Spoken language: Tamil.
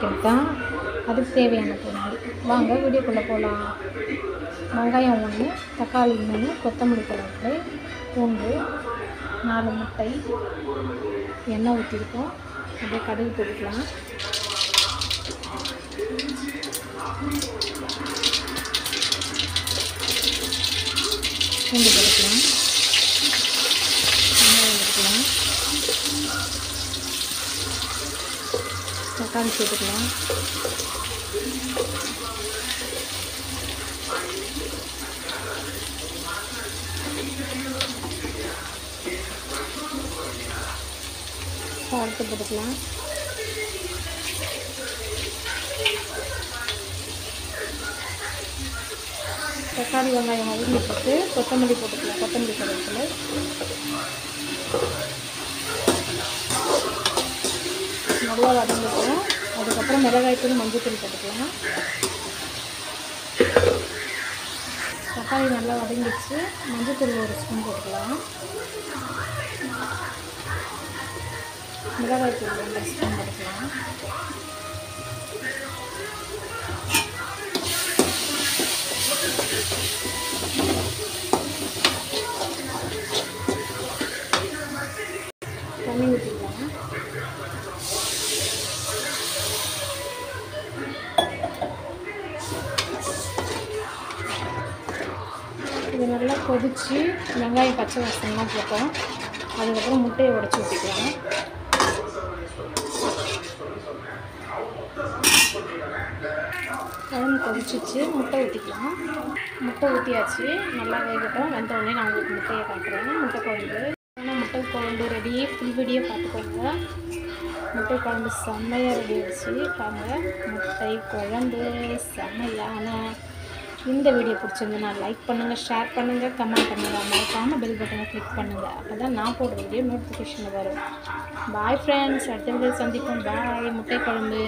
வைக்கிறது தான் அதுக்கு தேவையான பொருள். வாங்க வீடியோக்குள்ளே போகலாம். வெங்காயம் ஒன்று தக்காளி மூணு கொத்தமல்லி கலப்பு பூண்டு நாலு முட்டை எண்ணெய் ஊற்றிருக்கோம். அப்படியே கடுகு போட்டுக்கலாம். பூண்டு போட்டுக்கலாம் வெங்காயம் போட்டுக்கலாம் தக்காளி சேர்த்துக்கலாம் சால்ட்டு போட்டுக்கலாம். தக்காளி வெங்காயம் வதங்கி போட்டு கொத்தமல்லி போட்டுக்கலாம். கொத்தமல்லி கருவேப்பிலை. நல்லா வதங்கிட்டு அப்புறம் மிளகாய்த்தூள் மஞ்சத்தூள் போட்டுக்கலாம்? தக்காளி நல்லா வதங்கிடுச்சு. மஞ்சத்தூள் ஒரு ஸ்பூன் போட்டுக்கலாம். மிளகாய்த்தூள் ரெண்டு ஸ்பூன் போட்டுக்கலாம். இது நல்லா கொதித்து வெங்காயம் பச்சை வாசனைலாம் போட்டோம். அதுக்கப்புறம் முட்டையை உடச்சி ஊற்றிக்கலாம் குழம்பு கொதிச்சிச்சு. முட்டை ஊற்றிக்கலாம் முட்டை ஊற்றியாச்சு நல்லா வேகட்டும். வெந்த உடனே நான் உங்களுக்கு முட்டையை காட்டுறேன். முட்டை குழம்பு. ஆனால் முட்டை குழம்பு ரெடி ஃபுல் வீடியோ பார்த்துக்கோங்க. முட்டை குழம்பு செம்மையாக ரெடி ஆயிடுச்சு. பாருங்கள் முட்டை குழம்பு செம்மையான இந்த வீடியோ பிடிச்சிருந்ததுன்னா லைக் பண்ணுங்கள் ஷேர் பண்ணுங்கள் கமெண்ட் பண்ணுங்கள் மறக்காமல் பெல் பட்டனை கிளிக் பண்ணுங்கள் அப்போ தான் நான் போடுற வீடியோ நோட்டிஃபிகேஷனில் வரும். பாய் ஃப்ரெண்ட்ஸ் அடுத்த வீடியோ சந்திப்போம். பாய் முட்டை குழம்பு.